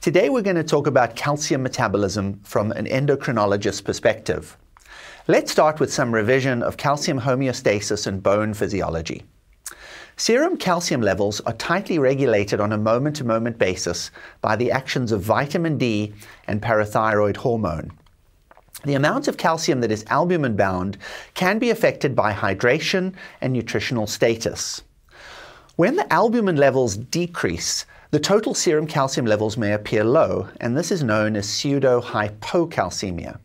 Today we're going to talk about calcium metabolism from an endocrinologist's perspective. Let's start with some revision of calcium homeostasis and bone physiology. Serum calcium levels are tightly regulated on a moment to moment basis by the actions of vitamin D and parathyroid hormone. The amount of calcium that is albumin bound can be affected by hydration and nutritional status. When the albumin levels decrease, the total serum calcium levels may appear low, and this is known as pseudo-hypocalcemia.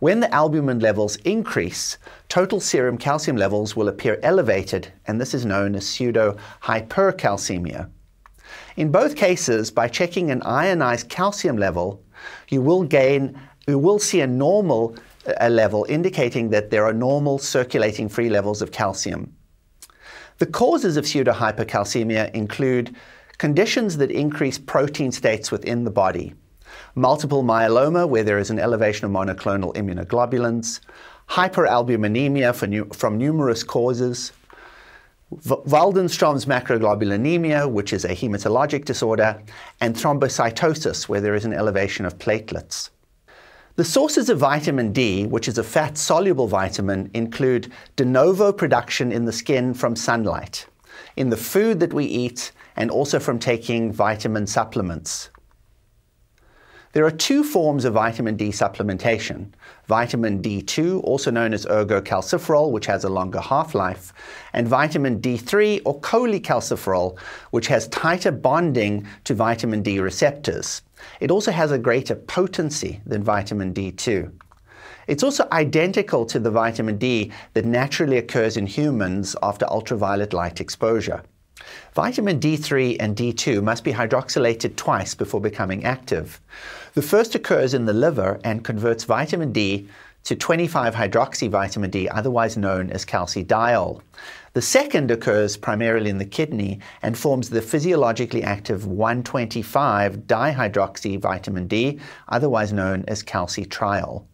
When the albumin levels increase, total serum calcium levels will appear elevated, and this is known as pseudo-hypercalcemia. In both cases, by checking an ionized calcium level, you will gain, you will see a normal a level indicating that there are normal circulating free levels of calcium. The causes of pseudohypercalcemia include conditions that increase protein states within the body. Multiple myeloma, where there is an elevation of monoclonal immunoglobulins, hyperalbuminemia from numerous causes, Waldenstrom's macroglobulinemia, which is a hematologic disorder, and thrombocytosis, where there is an elevation of platelets. The sources of vitamin D, which is a fat soluble vitamin, include de novo production in the skin from sunlight, in the food that we eat, and also from taking vitamin supplements. There are two forms of vitamin D supplementation. Vitamin D2, also known as ergocalciferol, which has a longer half-life, and vitamin D3 or cholecalciferol, which has tighter bonding to vitamin D receptors. It also has a greater potency than vitamin D2. It's also identical to the vitamin D that naturally occurs in humans after ultraviolet light exposure. Vitamin D3 and D2 must be hydroxylated twice before becoming active. The first occurs in the liver and converts vitamin D to 25-hydroxy vitamin D, otherwise known as calcidiol. The second occurs primarily in the kidney and forms the physiologically active 125-dihydroxy vitamin D, otherwise known as calcitriol.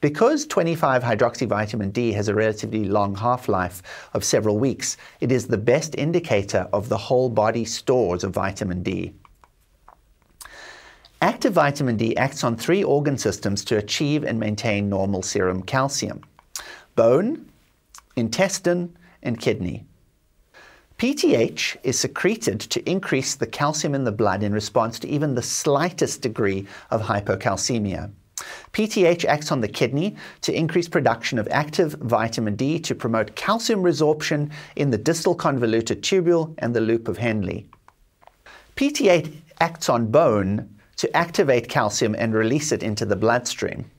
Because 25-hydroxyvitamin D has a relatively long half-life of several weeks, it is the best indicator of the whole body stores of vitamin D. Active vitamin D acts on three organ systems to achieve and maintain normal serum calcium. Bone, intestine, and kidney. PTH is secreted to increase the calcium in the blood in response to even the slightest degree of hypocalcemia. PTH acts on the kidney to increase production of active vitamin D to promote calcium resorption in the distal convoluted tubule and the loop of Henle. PTH acts on bone to activate calcium and release it into the bloodstream.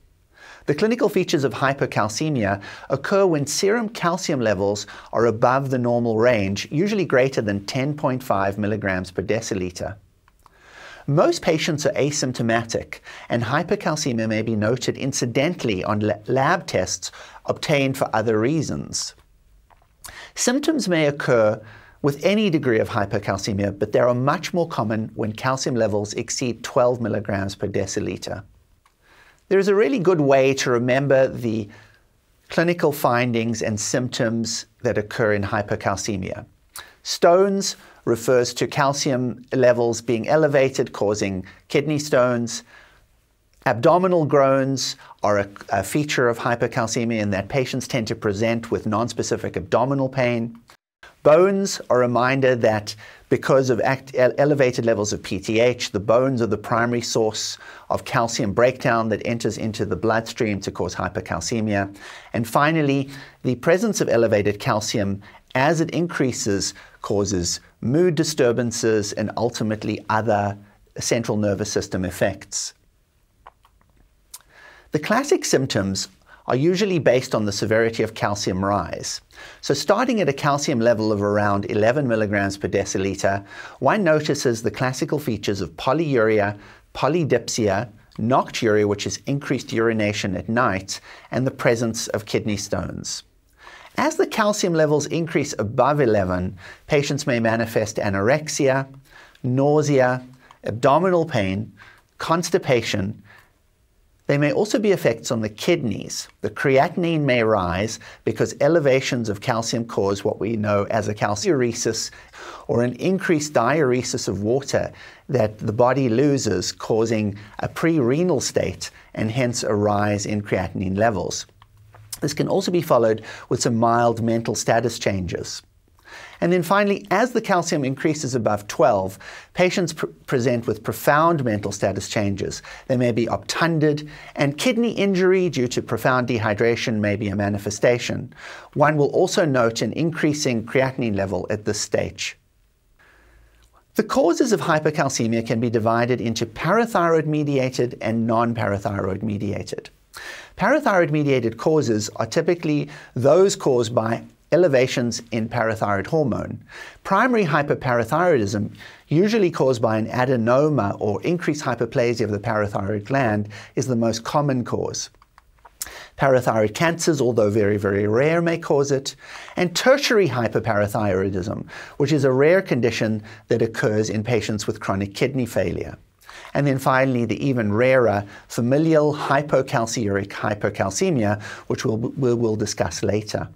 The clinical features of hypercalcemia occur when serum calcium levels are above the normal range, usually greater than 10.5 milligrams per deciliter. Most patients are asymptomatic, and hypercalcemia may be noted incidentally on lab tests obtained for other reasons. Symptoms may occur with any degree of hypercalcemia, but they are much more common when calcium levels exceed 12 milligrams per deciliter. There is a really good way to remember the clinical findings and symptoms that occur in hypercalcemia. Stones refers to calcium levels being elevated, causing kidney stones. Abdominal groans are a, a, feature of hypercalcemia in that patients tend to present with nonspecific abdominal pain. Bones are a reminder that because of elevated levels of PTH, the bones are the primary source of calcium breakdown that enters into the bloodstream to cause hypercalcemia. And finally, the presence of elevated calcium as it increases causes mood disturbances, and ultimately other central nervous system effects. The classic symptoms are usually based on the severity of calcium rise. So starting at a calcium level of around 11 milligrams per deciliter, one notices the classical features of polyuria, polydipsia, nocturia, which is increased urination at night, and the presence of kidney stones. As the calcium levels increase above 11, patients may manifest anorexia, nausea, abdominal pain, constipation, There may also be effects on the kidneys. The creatinine may rise because elevations of calcium cause what we know as a calciuresis or an increased diuresis of water that the body loses, causing a pre-renal state and hence a rise in creatinine levels. This can also be followed with some mild mental status changes. And then finally, as the calcium increases above 12, patients pr present with profound mental status changes. They may be obtunded, and kidney injury due to profound dehydration may be a manifestation. One will also note an increasing creatinine level at this stage. The causes of hypercalcemia can be divided into parathyroid mediated and non parathyroid mediated. Parathyroid mediated causes are typically those caused by elevations in parathyroid hormone. Primary hyperparathyroidism, usually caused by an adenoma or increased hyperplasia of the parathyroid gland, is the most common cause. Parathyroid cancers, although very, very rare, may cause it. And tertiary hyperparathyroidism, which is a rare condition that occurs in patients with chronic kidney failure. And then finally, the even rarer familial hypocalciuric hypercalcemia, which we'll, we'll, we'll discuss later.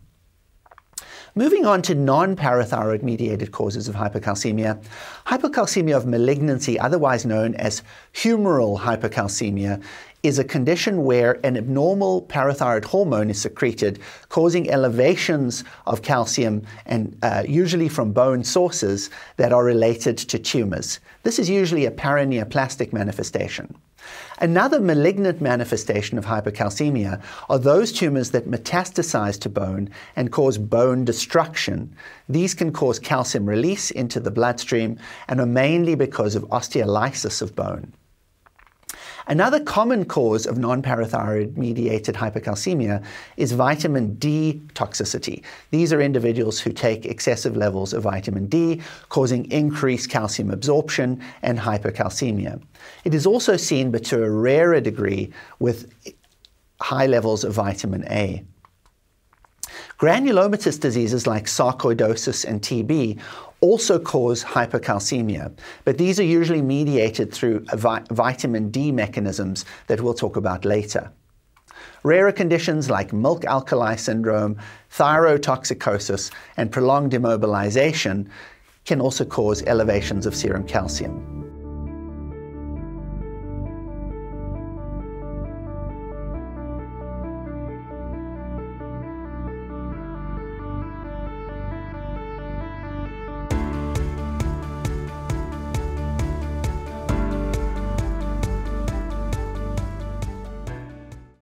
Moving on to non-parathyroid mediated causes of hypercalcemia, hypercalcemia of malignancy, otherwise known as humoral hypercalcemia, is a condition where an abnormal parathyroid hormone is secreted, causing elevations of calcium and uh, usually from bone sources that are related to tumors. This is usually a paraneoplastic manifestation. Another malignant manifestation of hypercalcemia are those tumors that metastasize to bone and cause bone destruction. These can cause calcium release into the bloodstream and are mainly because of osteolysis of bone. Another common cause of non-parathyroid mediated hypercalcemia is vitamin D toxicity. These are individuals who take excessive levels of vitamin D, causing increased calcium absorption and hypercalcemia. It is also seen, but to a rarer degree, with high levels of vitamin A. Granulomatous diseases like sarcoidosis and TB also cause hypercalcemia, but these are usually mediated through vi vitamin D mechanisms that we'll talk about later. Rarer conditions like milk alkali syndrome, thyrotoxicosis, and prolonged immobilization can also cause elevations of serum calcium.